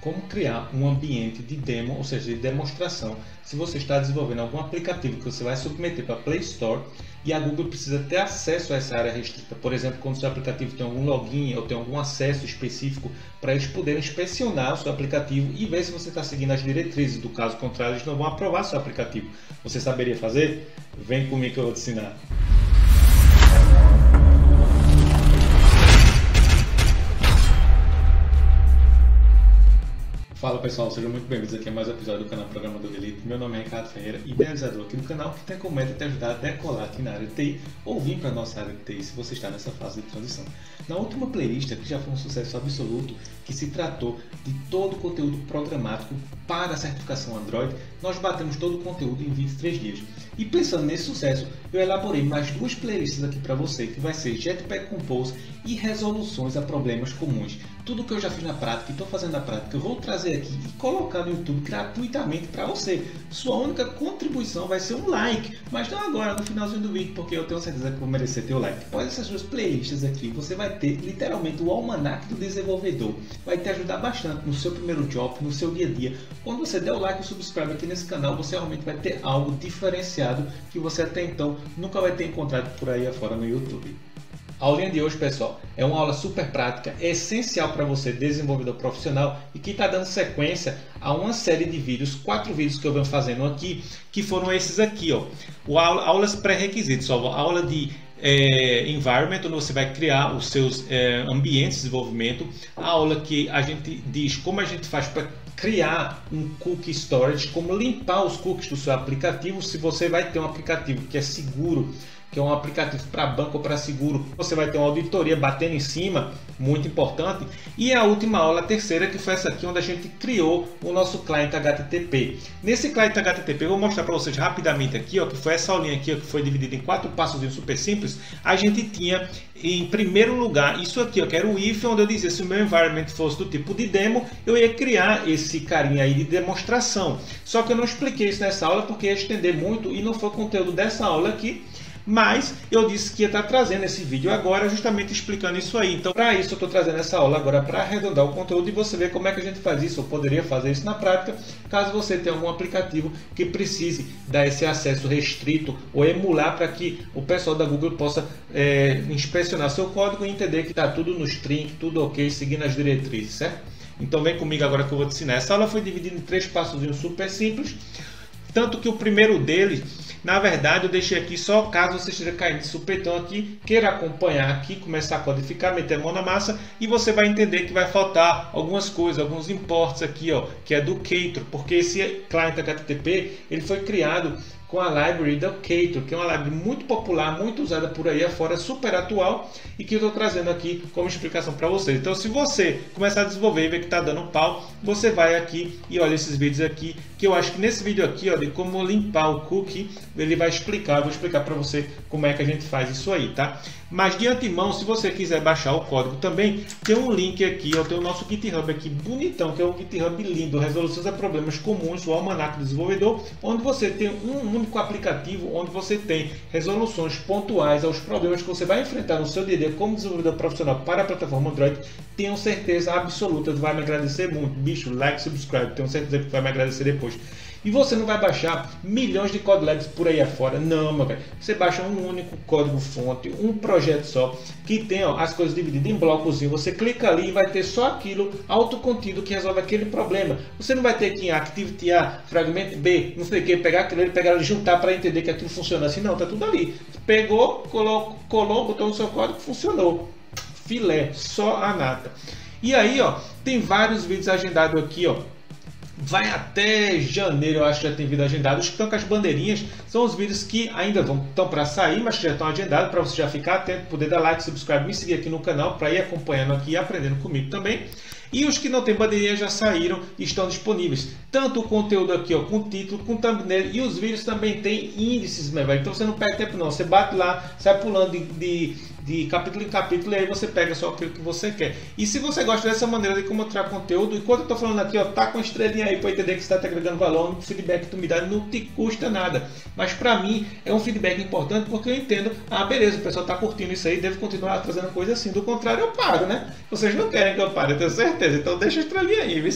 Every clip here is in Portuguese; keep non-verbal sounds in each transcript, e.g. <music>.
como criar um ambiente de demo, ou seja, de demonstração, se você está desenvolvendo algum aplicativo que você vai submeter para a Play Store e a Google precisa ter acesso a essa área restrita. Por exemplo, quando o seu aplicativo tem algum login ou tem algum acesso específico para eles poderem inspecionar o seu aplicativo e ver se você está seguindo as diretrizes. Do caso contrário, eles não vão aprovar seu aplicativo. Você saberia fazer? Vem comigo que eu vou te ensinar. Fala pessoal, sejam muito bem-vindos aqui a mais um episódio do canal Programa do Elite. Meu nome é Ricardo Ferreira, idealizador aqui do canal, que tem como meta te ajudar a decolar aqui na área de TI ou vir para a nossa área de TI se você está nessa fase de transição. Na última playlist, que já foi um sucesso absoluto, que se tratou de todo o conteúdo programático para a certificação Android, nós batemos todo o conteúdo em 23 dias. E pensando nesse sucesso, eu elaborei mais duas playlists aqui para você, que vai ser Jetpack Compose e resoluções a problemas comuns. Tudo que eu já fiz na prática e estou fazendo na prática, eu vou trazer aqui e colocar no YouTube gratuitamente para você. Sua única contribuição vai ser um like, mas não agora, no finalzinho do vídeo, porque eu tenho certeza que vou merecer teu like. Após essas duas playlists aqui, você vai ter literalmente o almanac do desenvolvedor. Vai te ajudar bastante no seu primeiro job, no seu dia a dia. Quando você der o like e subscreve aqui nesse canal, você realmente vai ter algo diferenciado que você até então nunca vai ter encontrado por aí afora no YouTube. A aulinha de hoje, pessoal, é uma aula super prática, essencial para você, desenvolvedor profissional, e que está dando sequência a uma série de vídeos, quatro vídeos que eu venho fazendo aqui, que foram esses aqui, ó. O aula, aulas pré-requisitos, ó, aula de é, environment, onde você vai criar os seus é, ambientes de desenvolvimento, a aula que a gente diz como a gente faz para criar um cookie storage, como limpar os cookies do seu aplicativo, se você vai ter um aplicativo que é seguro que é um aplicativo para banco ou para seguro. Você vai ter uma auditoria batendo em cima, muito importante. E a última aula, a terceira, que foi essa aqui, onde a gente criou o nosso cliente HTTP. Nesse cliente HTTP, eu vou mostrar para vocês rapidamente aqui, ó, que foi essa aulinha aqui, ó, que foi dividida em quatro passos super simples. A gente tinha, em primeiro lugar, isso aqui, ó, que era o if, onde eu dizia se o meu environment fosse do tipo de demo, eu ia criar esse carinha aí de demonstração. Só que eu não expliquei isso nessa aula porque ia estender muito e não foi conteúdo dessa aula aqui mas eu disse que ia estar trazendo esse vídeo agora justamente explicando isso aí. Então, para isso eu estou trazendo essa aula agora para arredondar o conteúdo e você ver como é que a gente faz isso. Eu poderia fazer isso na prática, caso você tenha algum aplicativo que precise dar esse acesso restrito ou emular para que o pessoal da Google possa é, inspecionar seu código e entender que está tudo no string, tudo ok, seguindo as diretrizes, certo? Então vem comigo agora que eu vou te ensinar. Essa aula foi dividida em três passos super simples, tanto que o primeiro deles na verdade, eu deixei aqui só caso você esteja caindo de supetão aqui, queira acompanhar aqui, começar a codificar, meter a mão na massa e você vai entender que vai faltar algumas coisas, alguns imports aqui, ó, que é do Keytro, porque esse client HTTP ele foi criado com a library da Keytro, que é uma library muito popular, muito usada por aí afora, super atual e que eu estou trazendo aqui como explicação para vocês. Então, se você começar a desenvolver e ver que está dando pau, você vai aqui e olha esses vídeos aqui, que eu acho que nesse vídeo aqui, ó, de como limpar o cookie, ele vai explicar, eu vou explicar para você como é que a gente faz isso aí, tá? Mas de antemão, se você quiser baixar o código também, tem um link aqui, ó, tem o nosso GitHub aqui bonitão, que é um GitHub lindo, resoluções a problemas comuns, o almanac do desenvolvedor, onde você tem um único aplicativo, onde você tem resoluções pontuais aos problemas que você vai enfrentar no seu dia a dia como desenvolvedor profissional para a plataforma Android. Tenho certeza absoluta vai me agradecer muito. Bicho, like, subscribe, tenho certeza que vai me agradecer depois. E você não vai baixar milhões de códigos por aí afora. Não, meu cara. Você baixa um único código fonte, um projeto só, que tem ó, as coisas divididas em blocos. Você clica ali e vai ter só aquilo autocontido que resolve aquele problema. Você não vai ter que ir Activity A, fragmento B, não sei o que, pegar aquilo e pegar e juntar para entender que aquilo funciona assim. Não, tá tudo ali. Pegou, colocou, colou, botou no seu código, funcionou. Filé, só a nata. E aí, ó, tem vários vídeos agendados aqui, ó vai até janeiro, eu acho que já tem vídeo agendado. Os que estão com as bandeirinhas são os vídeos que ainda vão estão para sair, mas que já estão agendados para você já ficar atento, poder dar like, subscribe, me seguir aqui no canal para ir acompanhando aqui e aprendendo comigo também. E os que não têm bandeirinha já saíram e estão disponíveis. Tanto o conteúdo aqui ó, com título, com thumbnail e os vídeos também têm índices, meu velho. Então você não perde tempo não. Você bate lá, sai pulando de, de de capítulo em capítulo e aí você pega só aquilo que você quer. E se você gosta dessa maneira de como trago conteúdo, enquanto eu estou falando aqui, ó, tá com estrelinha aí para entender que está agregando valor, o feedback que tu me dá não te custa nada. Mas para mim é um feedback importante porque eu entendo, ah, beleza, o pessoal está curtindo isso aí, deve continuar trazendo coisa assim. Do contrário, eu paro, né? Vocês não querem que eu pare, eu tenho certeza. Então deixa a estrelinha aí, viu?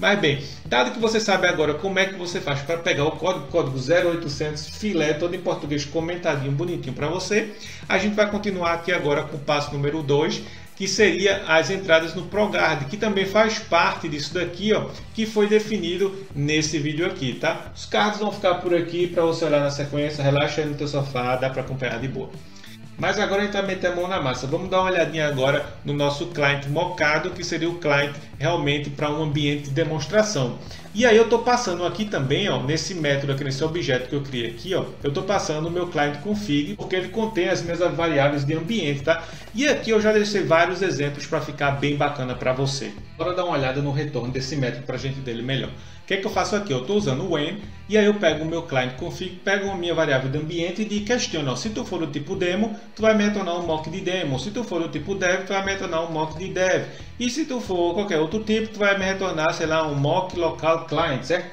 Mas bem, dado que você sabe agora como é que você faz para pegar o código, código 0800 filé, todo em português comentadinho, bonitinho para você, a gente vai continuar aqui agora com o passo número 2, que seria as entradas no ProGuard, que também faz parte disso daqui, ó, que foi definido nesse vídeo aqui, tá? Os cards vão ficar por aqui para você olhar na sequência, relaxa aí no teu sofá, dá para acompanhar de boa. Mas agora a gente vai meter a mão na massa. Vamos dar uma olhadinha agora no nosso cliente mocado, que seria o cliente realmente para um ambiente de demonstração. E aí eu estou passando aqui também, ó, nesse método aqui, nesse objeto que eu criei aqui, ó, eu estou passando o meu client config, porque ele contém as mesmas variáveis de ambiente, tá? E aqui eu já deixei vários exemplos para ficar bem bacana para você. Bora dar uma olhada no retorno desse método para a gente dele melhor que, é que eu faço aqui? Eu estou usando o when e aí eu pego o meu client config, pego a minha variável de ambiente e questiono, se tu for do tipo demo, tu vai me retornar um mock de demo. Se tu for do tipo dev, tu vai me retornar um mock de dev. E se tu for qualquer outro tipo, tu vai me retornar, sei lá, um mock local client, certo?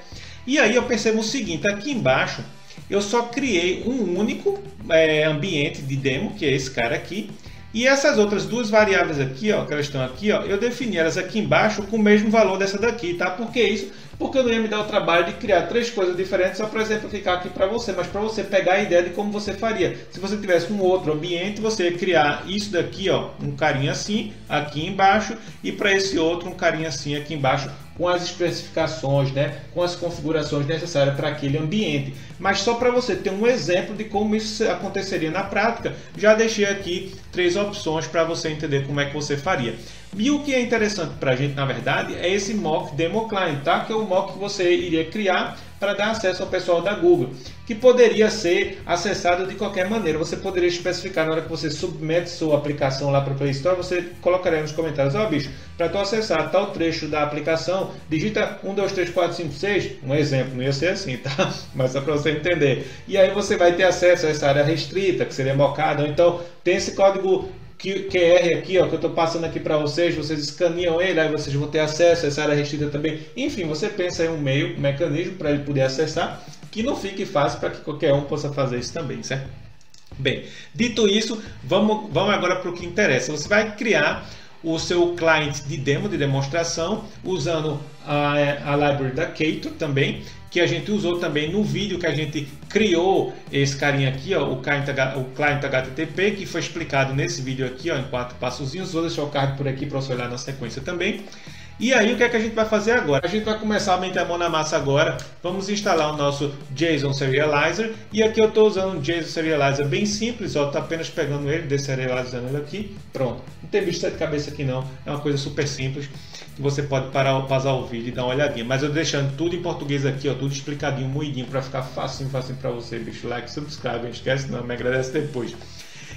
E aí eu percebo o seguinte, aqui embaixo eu só criei um único é, ambiente de demo, que é esse cara aqui, e essas outras duas variáveis aqui, ó, que elas estão aqui, ó, eu defini elas aqui embaixo com o mesmo valor dessa daqui, tá? Por que isso? Porque eu não ia me dar o trabalho de criar três coisas diferentes só para exemplificar aqui para você, mas para você pegar a ideia de como você faria. Se você tivesse um outro ambiente, você ia criar isso daqui, ó, um carinha assim, aqui embaixo, e para esse outro um carinha assim aqui embaixo, com as especificações, né, com as configurações necessárias para aquele ambiente. Mas só para você ter um exemplo de como isso aconteceria na prática, já deixei aqui três opções para você entender como é que você faria. E o que é interessante para a gente, na verdade, é esse mock demo client, tá? que é o mock que você iria criar para dar acesso ao pessoal da Google, que poderia ser acessado de qualquer maneira. Você poderia especificar na hora que você submete sua aplicação lá para o Play Store, você colocaria nos comentários, ó oh, bicho, para tu acessar tal trecho da aplicação, digita 1, 2, 3, 4, 5, 6, um exemplo, não ia ser assim, tá? <laughs> Mas só para você entender. E aí você vai ter acesso a essa área restrita, que seria mocada, então tem esse código QR aqui, ó, que eu estou passando aqui para vocês, vocês escaneam ele, aí vocês vão ter acesso a essa área restrita também. Enfim, você pensa em um meio, um mecanismo para ele poder acessar, que não fique fácil para que qualquer um possa fazer isso também, certo? Bem, dito isso, vamos, vamos agora para o que interessa. Você vai criar o seu cliente de demo, de demonstração, usando a, a library da Kato também, que a gente usou também no vídeo que a gente criou esse carinha aqui, ó, o, client, o client HTTP, que foi explicado nesse vídeo aqui, ó, em quatro passozinhos. Vou deixar o card por aqui para você olhar na sequência também. E aí, o que é que a gente vai fazer agora? A gente vai começar a meter a mão na massa agora. Vamos instalar o nosso JSON Serializer. E aqui eu estou usando um JSON Serializer bem simples. Estou apenas pegando ele, deserializando ele aqui. Pronto. Não tem bicho de cabeça aqui não. É uma coisa super simples. Você pode parar, pausar o vídeo e dar uma olhadinha. Mas eu deixando tudo em português aqui, ó, tudo explicadinho, moidinho, para ficar facinho, facinho para você, bicho. Like, subscribe, não esquece não, me agradece depois.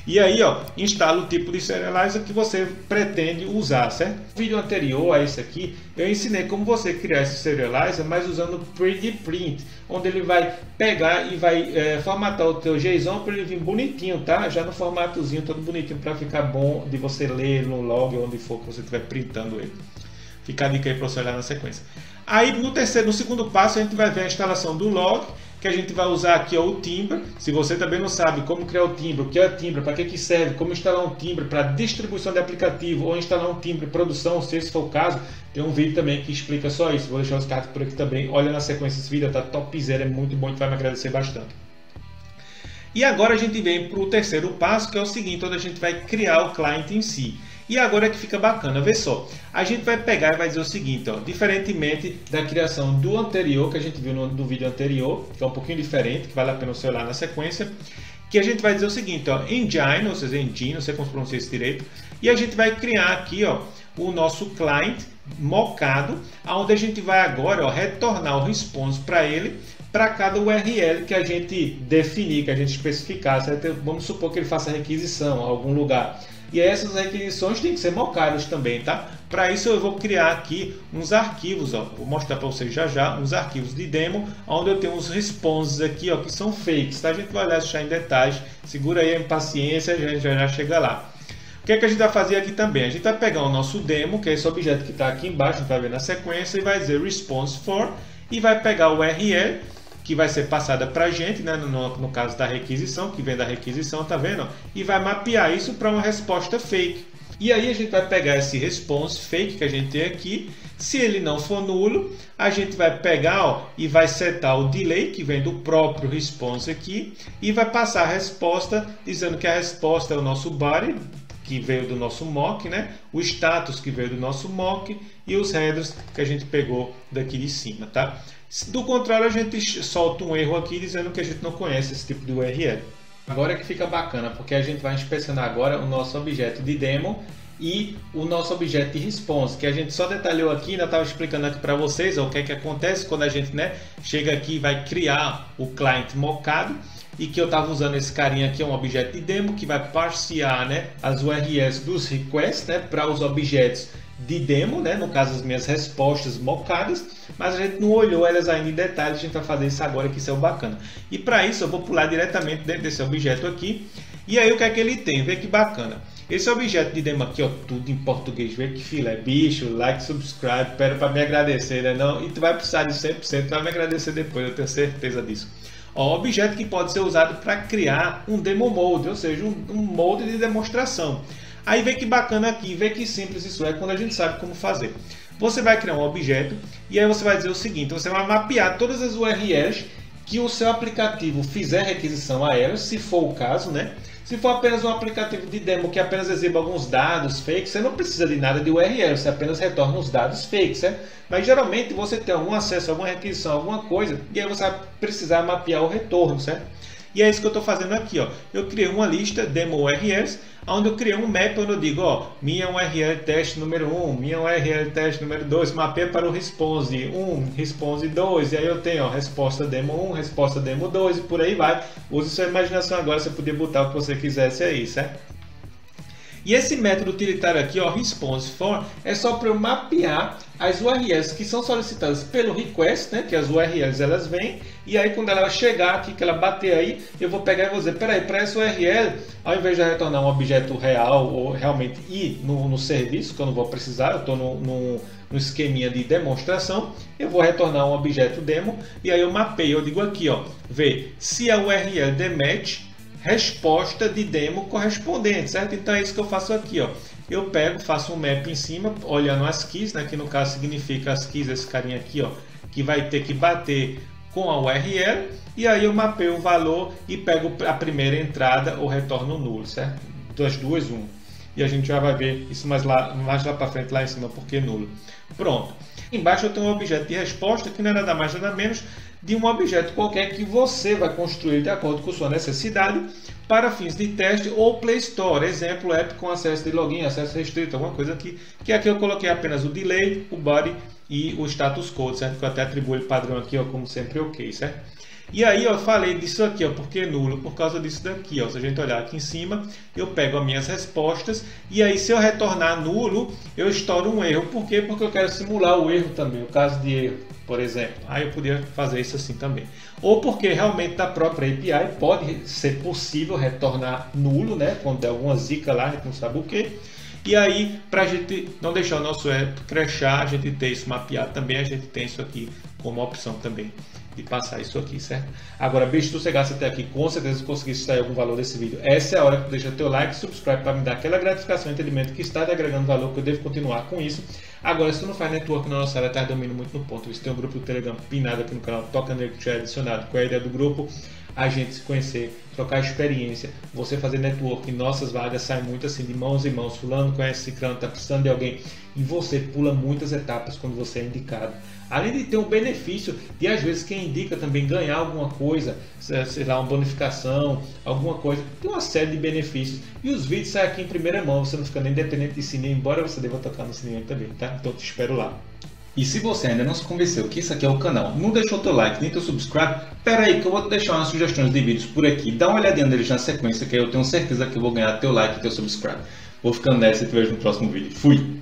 E aí, ó, instala o tipo de serializer que você pretende usar, certo? No vídeo anterior a esse aqui, eu ensinei como você criar esse serializer, mas usando o 3D Print, onde ele vai pegar e vai é, formatar o teu JSON para ele vir bonitinho, tá? Já no formatozinho todo bonitinho para ficar bom de você ler no log, onde for que você estiver printando ele. Fica a dica aí para você olhar na sequência. Aí no terceiro, no segundo passo, a gente vai ver a instalação do log que a gente vai usar aqui é o Timbre. Se você também não sabe como criar o Timbre, o que é o Timbre, para que, que serve, como instalar um Timbre para distribuição de aplicativo ou instalar um Timbre produção, se esse for o caso, tem um vídeo também que explica só isso. Vou deixar os cards por aqui também. Olha na sequência esse vídeo, tá topzera, é muito bom, e vai me agradecer bastante. E agora a gente vem para o terceiro passo, que é o seguinte, onde a gente vai criar o cliente em si. E agora é que fica bacana, vê só. A gente vai pegar e vai dizer o seguinte, ó, diferentemente da criação do anterior, que a gente viu no, no vídeo anterior, que é um pouquinho diferente, que vale a pena você olhar na sequência, que a gente vai dizer o seguinte, ó, engine, ou seja, engine, não sei como pronunciar isso direito, e a gente vai criar aqui, ó, o nosso client mocado, onde a gente vai agora ó, retornar o response para ele para cada URL que a gente definir, que a gente especificar. Certo? Vamos supor que ele faça requisição a algum lugar. E essas requisições têm que ser mocadas também, tá? Para isso eu vou criar aqui uns arquivos, ó. Vou mostrar para vocês já já uns arquivos de demo, onde eu tenho uns responses aqui, ó, que são fakes, tá? A gente vai olhar isso já em detalhes. Segura aí a impaciência, a gente já, já chega lá. O que, é que a gente vai fazer aqui também? A gente vai pegar o nosso demo, que é esse objeto que está aqui embaixo, vai ver na sequência, e vai dizer response for, e vai pegar o URL, que vai ser passada para a gente, né, no, no caso da requisição, que vem da requisição, tá vendo? E vai mapear isso para uma resposta fake. E aí a gente vai pegar esse response fake que a gente tem aqui. Se ele não for nulo, a gente vai pegar ó, e vai setar o delay, que vem do próprio response aqui, e vai passar a resposta dizendo que a resposta é o nosso body, que veio do nosso mock, né? o status que veio do nosso mock e os headers que a gente pegou daqui de cima. Tá? Do contrário, a gente solta um erro aqui dizendo que a gente não conhece esse tipo de URL. Agora é que fica bacana, porque a gente vai inspecionar agora o nosso objeto de demo e o nosso objeto de response, que a gente só detalhou aqui, ainda estava explicando aqui para vocês ó, o que é que acontece quando a gente né, chega aqui e vai criar o client mocado e que eu estava usando esse carinha aqui, é um objeto de demo que vai parsear né, as URLs dos requests né, para os objetos de demo, né? no caso as minhas respostas mocadas, mas a gente não olhou elas ainda em detalhes, a gente vai fazer isso agora que isso é o bacana. E para isso eu vou pular diretamente dentro desse objeto aqui, e aí o que é que ele tem? Vê que bacana. Esse objeto de demo aqui, ó, tudo em português, vê que filé, bicho, like, subscribe, pera para me agradecer, né não? E tu vai precisar de 100%, vai me agradecer depois, eu tenho certeza disso. Ó, objeto que pode ser usado para criar um demo mode, ou seja, um, um molde de demonstração. Aí vê que bacana aqui, vê que simples isso é quando a gente sabe como fazer. Você vai criar um objeto e aí você vai dizer o seguinte, você vai mapear todas as URLs que o seu aplicativo fizer requisição a elas, se for o caso, né? Se for apenas um aplicativo de demo que apenas exibe alguns dados fakes, você não precisa de nada de URL, você apenas retorna os dados fakes, certo? Mas geralmente você tem algum acesso, alguma requisição, alguma coisa, e aí você vai precisar mapear o retorno, certo? E é isso que eu estou fazendo aqui. Ó. Eu criei uma lista demo URLs, onde eu criei um map onde eu digo, ó, minha URL teste número 1, minha URL teste número 2, mapeia para o response 1, response 2, e aí eu tenho ó, resposta demo 1, resposta demo 2 e por aí vai. Use sua imaginação agora, você podia botar o que você quisesse aí, certo? E esse método utilitário aqui, ó, response for, é só para eu mapear as URLs que são solicitadas pelo request, né, que as URLs elas vêm, e aí quando ela chegar aqui, que ela bater aí, eu vou pegar e vou dizer, peraí, para essa URL, ao invés de retornar um objeto real ou realmente ir no, no serviço, que eu não vou precisar, eu estou no, no, esqueminha de demonstração, eu vou retornar um objeto demo, e aí eu mapeio, eu digo aqui, ó, vê se a URL de match resposta de demo correspondente, certo? Então é isso que eu faço aqui, ó. Eu pego, faço um map em cima, olhando as keys, né? Que no caso significa as keys, esse carinha aqui, ó, que vai ter que bater com a URL e aí eu mapeio o valor e pego a primeira entrada ou retorno nulo, certo? Das duas, um. E a gente já vai ver isso mais lá, mais lá para frente, lá em cima, porque nulo. Pronto. Embaixo eu tenho um objeto de resposta que não é nada mais nada menos de um objeto qualquer que você vai construir de acordo com sua necessidade para fins de teste ou Play Store. Exemplo, app com acesso de login, acesso restrito, alguma coisa aqui. Que aqui eu coloquei apenas o delay, o body e o status code, certo? Que eu até atribuo ele padrão aqui, ó, como sempre, ok, certo? E aí eu falei disso aqui, ó, porque nulo, por causa disso daqui. Ó. Se a gente olhar aqui em cima, eu pego as minhas respostas e aí se eu retornar nulo, eu estouro um erro. Por quê? Porque eu quero simular o erro também, o caso de erro, por exemplo. Aí eu poderia fazer isso assim também. Ou porque realmente da própria API pode ser possível retornar nulo, né? Quando der alguma zica lá, a gente não sabe o que. E aí, para a gente não deixar o nosso app crashar, a gente ter isso mapeado também, a gente tem isso aqui como opção também passar isso aqui, certo? Agora, bicho, se tu chegasse até aqui, com certeza conseguisse sair algum valor desse vídeo. Essa é a hora que tu deixa teu like subscribe para me dar aquela gratificação e entendimento que está te agregando valor, que eu devo continuar com isso. Agora, se tu não faz network na nossa área, está dormindo muito no ponto. Você tem um grupo do Telegram pinado aqui no canal, toca nele que já é adicionado. Qual é a ideia do grupo? A gente se conhecer, trocar experiência, você fazer network. Nossas vagas saem muito assim de mãos em mãos. Fulano conhece Ciclano, está precisando de alguém. E você pula muitas etapas quando você é indicado. Além de ter um benefício de às vezes quem indica também ganhar alguma coisa, sei lá, uma bonificação, alguma coisa, tem uma série de benefícios. E os vídeos saem aqui em primeira mão, você não fica nem dependente de cinema, embora você deva tocar no cinema também, tá? Então te espero lá. E se você ainda não se convenceu que isso aqui é o canal, não deixou teu like nem teu subscribe, pera aí que eu vou deixar umas sugestões de vídeos por aqui, dá uma olhadinha neles na sequência que eu tenho certeza que eu vou ganhar teu like e teu subscribe. Vou ficando nessa e te vejo no próximo vídeo. Fui!